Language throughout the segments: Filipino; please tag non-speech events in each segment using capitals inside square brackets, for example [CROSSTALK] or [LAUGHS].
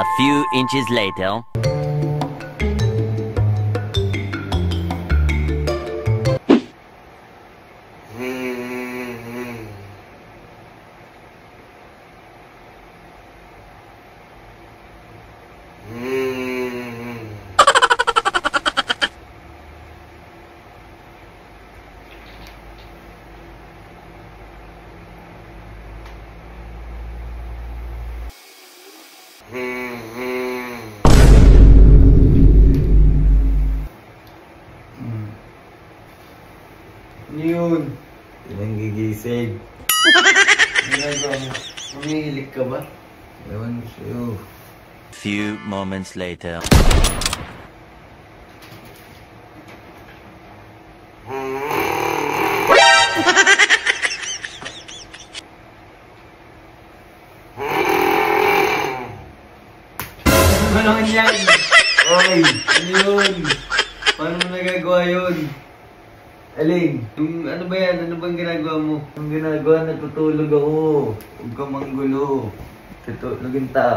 A few inches later. Ano Ilang gigising. Ginagawa [LAUGHS] mo. Umihilig ka ba? Ewan ko sa'yo. Few moments later. Ano naman yan? Oy! Ano yun? Paano mo nagagawa yun? Aling! Yung, ano ba yan? Ano bang ginagawa mo? Ang ginagawa, natutulog ako. Huwag kang manggulo. Tutulogin tao.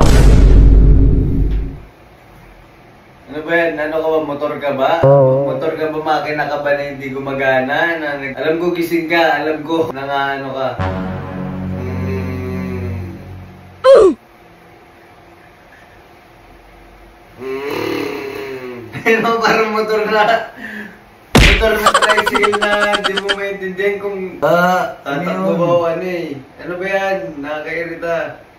Ano ba yan? Ano ka ba? Motor ka ba? Oo. Motor ka ba? Makina ka ba na hindi gumagana? Na, alam ko gising ka. Alam ko na nga ano ka. Mm. [LAUGHS] Ano parang motor na motor na tricycle na hindi mo maintindihan kung Ah! Ano tatakbo yun? ba o ano eh. Ano ba yan? Nakakairita.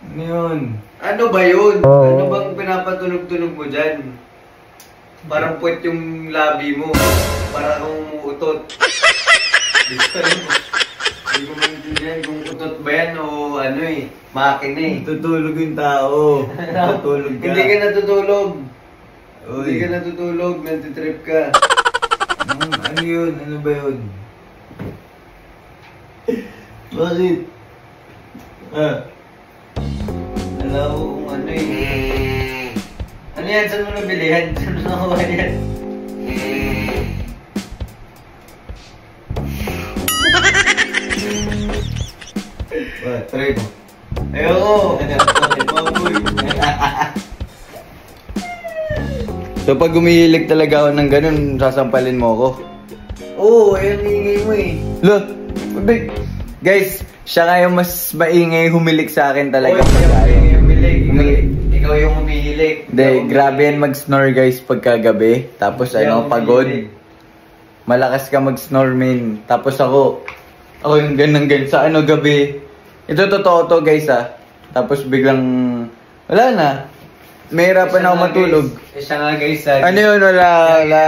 Ano yun? Ano ba yun? Ano bang pinapatunog-tunog mo dyan? Parang puwet yung labi mo. Para kung utot. Hindi ko alam. Hindi ko maintindihan kung utot ba yan o ano eh. Makina eh. Tutulog yung tao. [LAUGHS] Tutulog ka. Hindi ka natutulog. Uy. Hindi ka natutulog. Nantitrip ka. Ano, ano yun? Ano ba yun? Bakit? Ah. Alam ko ano eh. Ano yan? Saan mo nabilihan? [LAUGHS] Saan mo nakuha yan? Ah, try mo. Ayoko! [LAUGHS] Maboy. So pag umihilig talaga ako ng ganun, sasampalin mo ako? Oo, ayun hingay mo eh. Look! Big. Guys, siya nga yung mas maingay humilik sa akin talaga. Oy, ikaw yung humilig. Humilig. Ikaw yung humihilig. Hindi, grabe yan mag-snore guys pagkagabi. Tapos Hindi ano, pagod. Malakas ka mag-snore min. Tapos ako, ako yung ganang ganyan sa ano gabi. Ito totoo to guys ah. Tapos biglang, wala na. Mahirapan ako matulog. guys. Eh, Siya nga guys, ah, Ano yun, wala, wala.